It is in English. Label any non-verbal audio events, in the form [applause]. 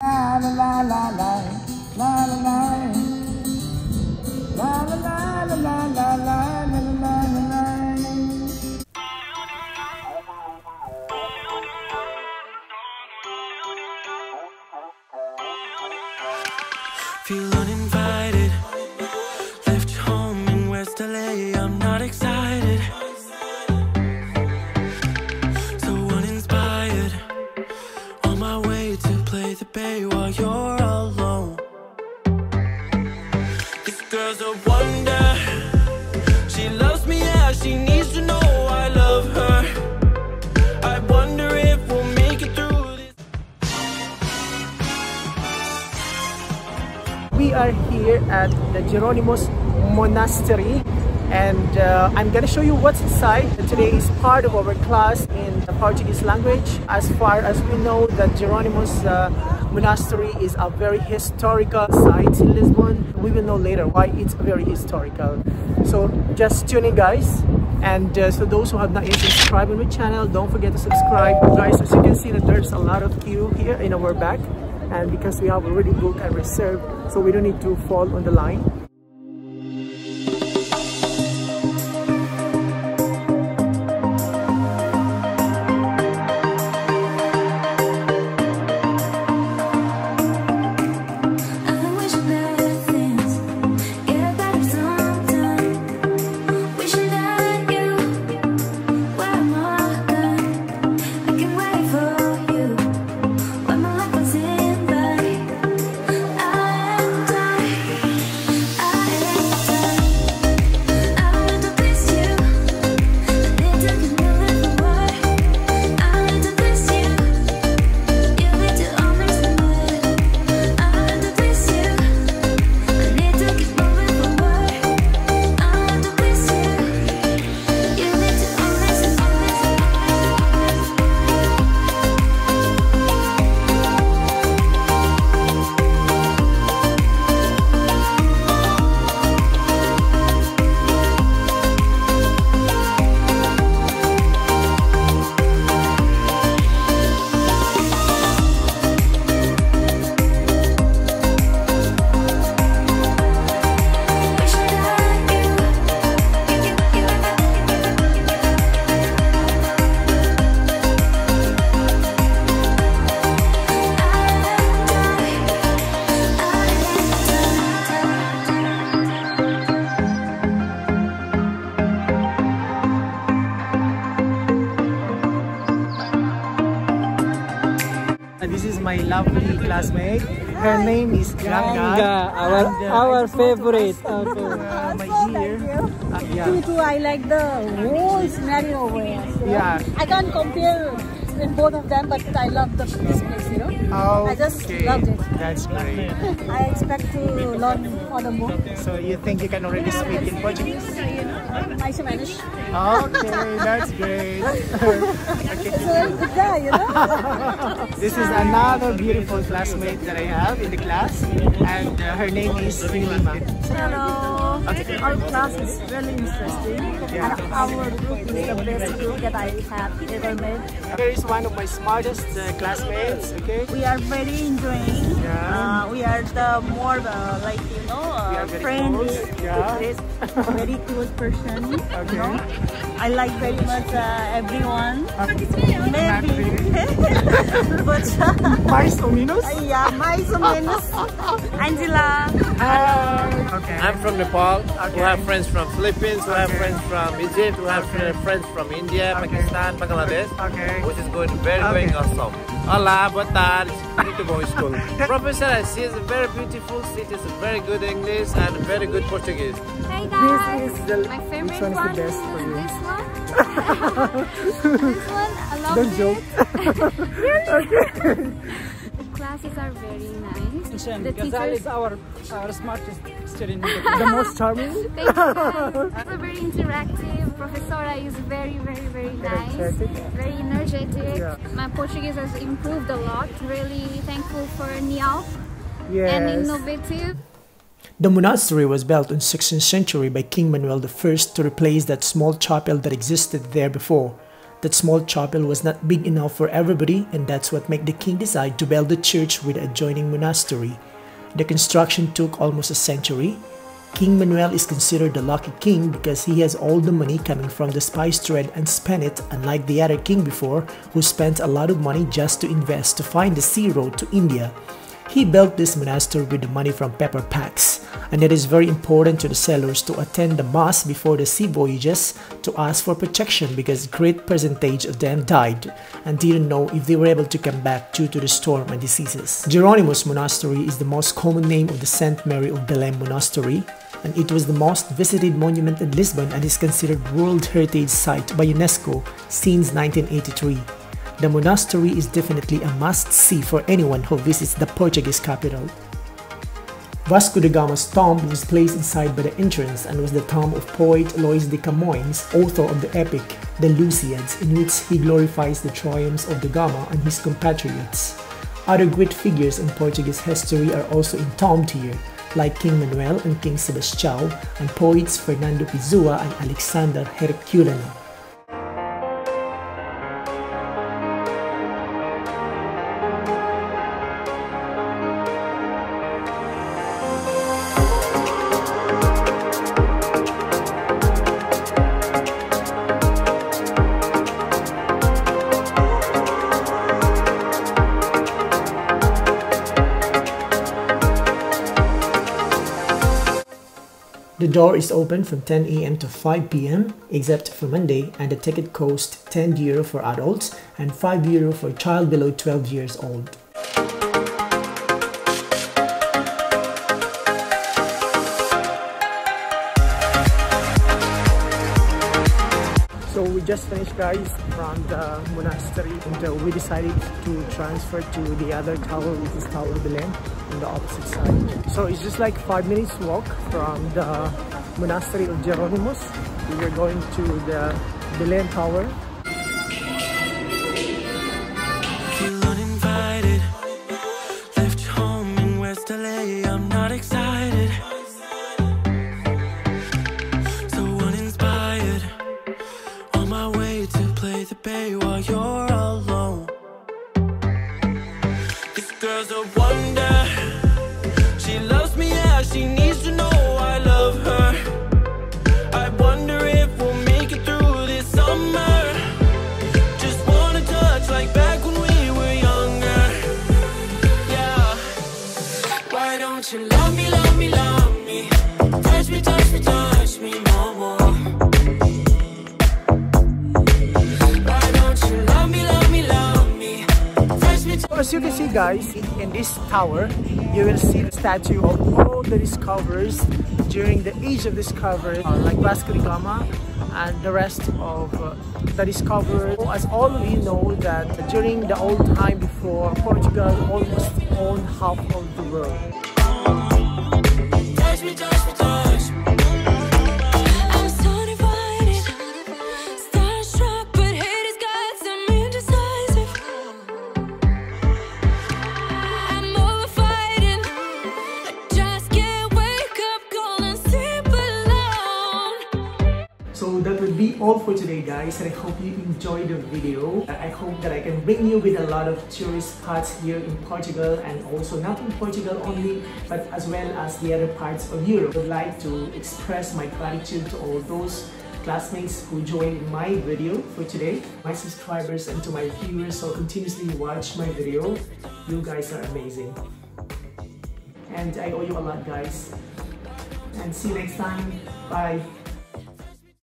La la la la la la la la la la la la la la la la la la Feel uninvited. Girl's a wonder. She loves me, yeah. She needs to know I love her. I wonder if we'll make it through this. We are here at the Jerónimos Monastery and uh, I'm gonna show you what's inside. Today is part of our class in the Portuguese language. As far as we know, the Jerónimos uh, Monastery is a very historical site in Lisbon. We will know later why it's very historical. So just tune in guys. And uh, so those who have not yet subscribed on my channel, don't forget to subscribe. Guys, as you can see that there's a lot of queue here in our back and because we have already booked and reserved so we don't need to fall on the line my lovely classmate her name is Ganga, Ganga, our- And, our I just want to favorite. ask you, uh, my dear uh, yeah Me too, I like the whole scenario over here. you know. Yeah. I can't compare with both of them, but I love the, this place, you know. I just Okay, loved it. that's great [laughs] I expect to learn further more. so you think you can already speak in Portuguese My Spanish. okay that's great [laughs] okay So good guy, you know. [laughs] This is another beautiful classmate that I have in the class, and uh, her name is Lima. Hello. Our class is really interesting, and our group is the best group that I have ever made. Here is one of my smartest uh, classmates. Okay, We are very enjoying. Yeah. Uh, we are the more uh, like you know We uh, are very friendly, yeah. very, very close person. [laughs] Okay. You know? I like very much uh, everyone. Not Maybe, [laughs] but [laughs] mais ou menos. yeah, mais ou menos. Angela. Hi. Okay. I'm from Nepal. Okay. We have friends from Philippines. We have Okay. friends from Egypt. We have Okay. friends from India, Okay. Pakistan, Bangladesh. Okay. Which is going very, Okay. very awesome. Olá, boa tarde. Need to go to school. [laughs] Professor, she is a very beautiful. She is very good English and very good Portuguese. Hey This guys! is the My which favorite one is the best for you? this one. [laughs] [laughs] this one, I love Don't it. joke. The classes are very nice. The because teachers is our, our smartest student. [laughs] The most charming. Thank you guys. [laughs] Also very interactive. Professora is very, very, very nice. Energetic. Very energetic. Yeah. My Portuguese has improved a lot. Really thankful for Nial Yes. and innovative. The monastery was built in 16th century by King Manuel I to replace that small chapel that existed there before. That small chapel was not big enough for everybody and that's what made the king decide to build the church with adjoining monastery. The construction took almost a century. King Manuel is considered the lucky king because he has all the money coming from the spice trade and spent it unlike the other king before who spent a lot of money just to invest to find the sea road to India. He built this monastery with the money from pepper packs, and it is very important to the sailors to attend the mass before the sea voyages to ask for protection because a great percentage of them died and didn't know if they were able to come back due to the storm and diseases. Jeronimos Monastery is the most common name of the Saint Mary of Belém Monastery, and it was the most visited monument in Lisbon and is considered World Heritage Site by UNESCO since 1983. The monastery is definitely a must-see for anyone who visits the Portuguese capital. Vasco da Gama's tomb was placed inside by the entrance and was the tomb of poet Luis de Camões, author of the epic The Lusíads, in which he glorifies the triumphs of da Gama and his compatriots. Other great figures in Portuguese history are also entombed here, like King Manuel and King Sebastião, and poets Fernando Pessoa and Alexander Herculano. The door is open from 10 a.m. to 5 p.m. except for Monday and the ticket costs 10 euro for adults and 5 euro for a child below 12 years old. So we just finished guys from the monastery and we decided to transfer to the other tower which is Tower Belém on the opposite side. So it's just like 5 minutes walk from the monastery of Jeronimos. We are going to the Belém Tower. Play the bay while you're alone. This girl's a wonder. See guys, in this tower, you will see the statue of all the discoverers during the age of discovery, uh, like Vasco da Gama and the rest of uh, the discoverers. As all of you know that during the old time before, Portugal almost owned half of the world. Be all for today guys and I hope you enjoyed the video. Uh, I hope that I can bring you with a lot of tourist spots here in Portugal and also not in Portugal only but as well as the other parts of Europe. I would like to express my gratitude to all those classmates who joined my video for today, my subscribers and to my viewers who continuously watch my video. You guys are amazing. And I owe you a lot guys. And see you next time. Bye.